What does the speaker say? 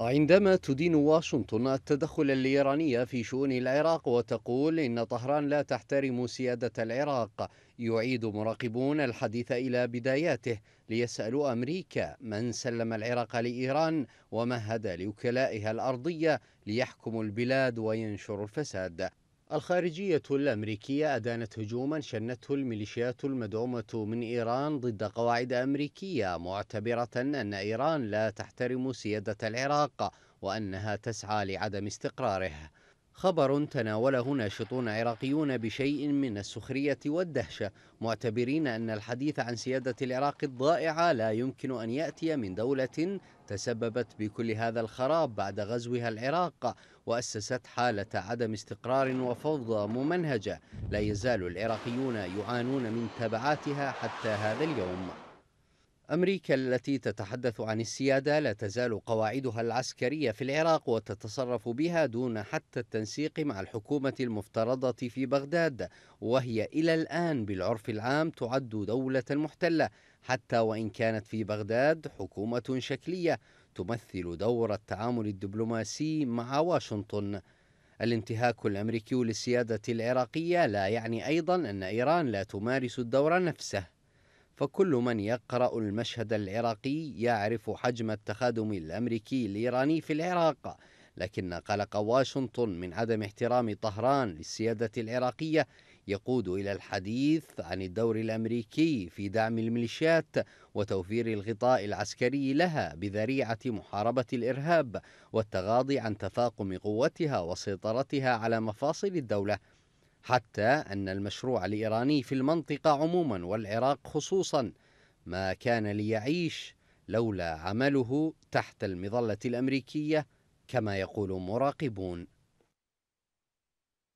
عندما تدين واشنطن التدخل الإيراني في شؤون العراق وتقول إن طهران لا تحترم سيادة العراق يعيد مراقبون الحديث إلى بداياته ليسألوا أمريكا من سلم العراق لإيران ومهد لوكلائها الأرضية ليحكموا البلاد وينشروا الفساد. الخارجية الأمريكية أدانت هجوما شنته الميليشيات المدعومة من إيران ضد قواعد أمريكية معتبرة أن إيران لا تحترم سيادة العراق وأنها تسعى لعدم استقراره. خبر تناوله ناشطون عراقيون بشيء من السخرية والدهشة معتبرين أن الحديث عن سيادة العراق الضائعة لا يمكن أن يأتي من دولة تسببت بكل هذا الخراب بعد غزوها العراق وأسست حالة عدم استقرار وفوضى ممنهجة. لا يزال العراقيون يعانون من تبعاتها حتى هذا اليوم. أمريكا التي تتحدث عن السيادة لا تزال قواعدها العسكرية في العراق وتتصرف بها دون حتى التنسيق مع الحكومة المفترضة في بغداد وهي إلى الآن بالعرف العام تعد دولة محتلة. حتى وإن كانت في بغداد حكومة شكلية تمثل دور التعامل الدبلوماسي مع واشنطن. الانتهاك الأمريكي للسيادة العراقية لا يعني أيضا أن إيران لا تمارس الدور نفسه. فكل من يقرأ المشهد العراقي يعرف حجم التخادم الأمريكي الإيراني في العراق لكن قلق واشنطن من عدم احترام طهران للسيادة العراقية. يقود إلى الحديث عن الدور الأمريكي في دعم الميليشيات وتوفير الغطاء العسكري لها بذريعة محاربة الإرهاب والتغاضي عن تفاقم قوتها وسيطرتها على مفاصل الدولة. حتى أن المشروع الإيراني في المنطقة عموما والعراق خصوصا ما كان ليعيش لولا عمله تحت المظلة الأمريكية كما يقول مراقبون.